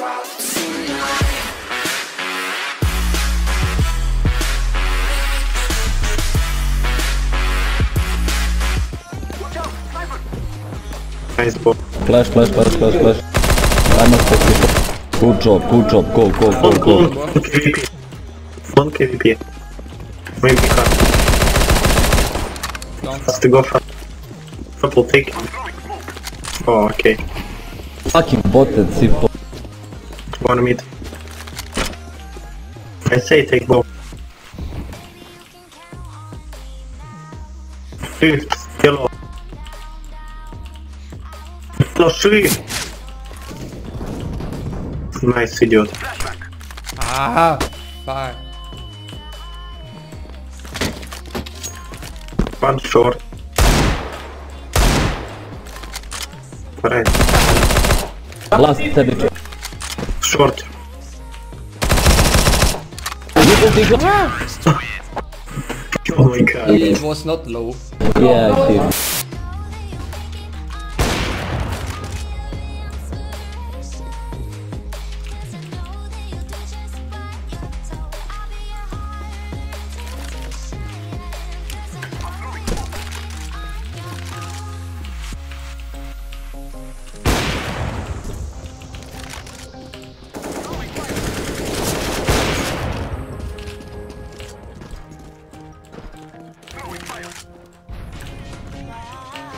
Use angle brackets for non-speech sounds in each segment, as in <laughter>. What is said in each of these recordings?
drop tonight. Nice ball. Flash, flash, flash, flash, flash. I'm not 50. Good job, good job. Go, go, go, One, go. one, one KVP. One KVP. Maybe car. Has to go fast. Triple take. Oh, okay. Fucking botted C4. One mid. I say take both. Shift, yellow. Yellow shift. Nice idiot. Ah, fuck. One short. Right. Last 32. Short. <laughs> Oh my god. It was not low. Yeah,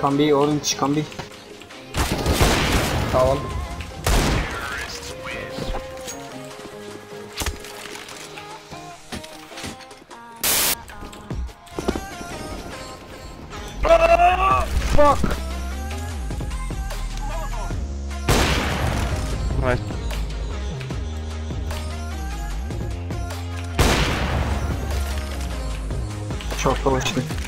Can be orange, can be. Tamam. Fuck! Nice. Çok dolaştık.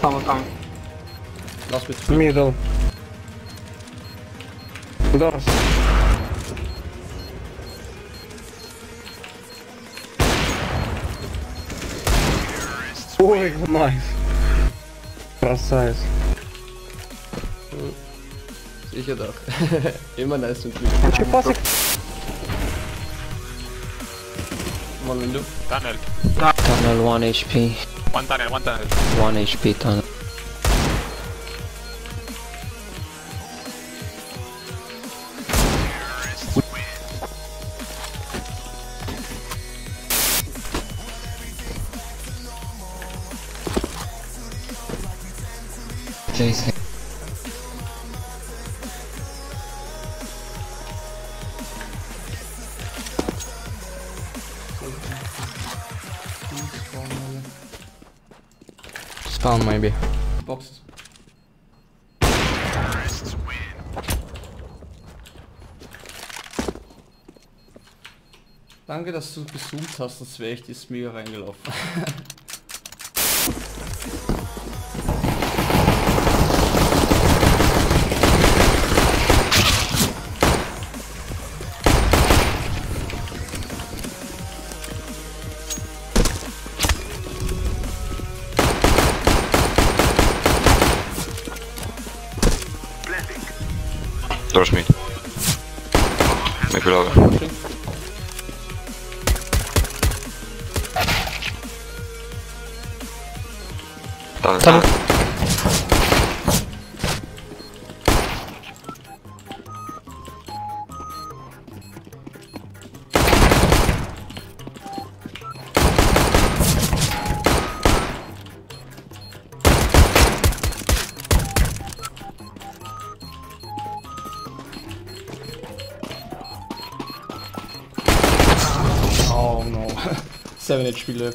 Coming, coming. Last bit. Middle. Doors. Ой, nice. Красавец. Sicher doch. Immer nice und gut. One window. Tunnel. Tunnel 1 HP. One tunnel, one tunnel. 1 HP tunnel. Jason. Spawn maybe. Boxes. Danke, dass du gezoomt hast, sonst wäre ich das mega reingelaufen. <laughs> rush me. Make reload. Down, down. <laughs> 7-Inch-Spiele.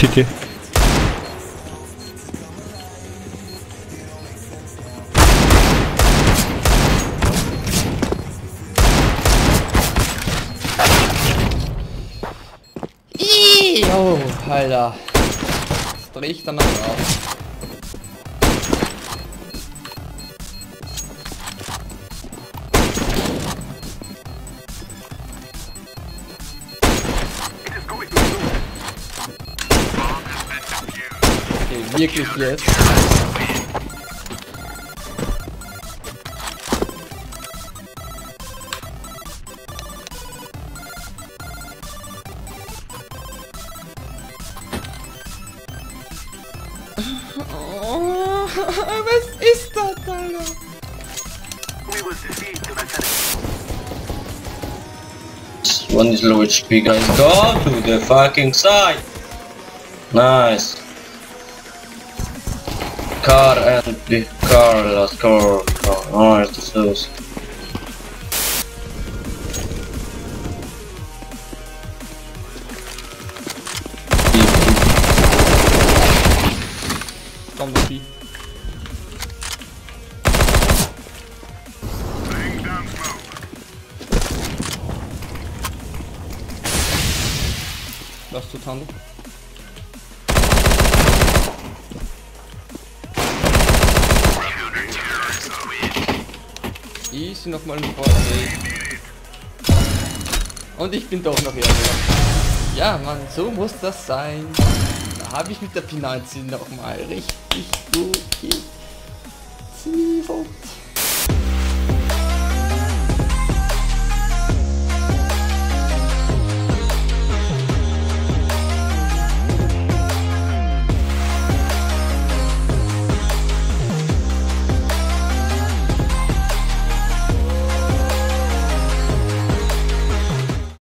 City. Oh, Alter. Das drehe ich dann noch auf. Wirklich jetzt. Oh, was ist das, Alter? One is low HP, guys. Go to the fucking side. Nice. Car and the car, last car. Oh, nice, this is. Komm, Lucky. Was tut Handel? Easy nochmal ein Vorweg. Und ich bin doch noch ehrlich. Ja, Mann, so muss das sein. Da habe ich mit der P19 nochmal richtig gut gezielt.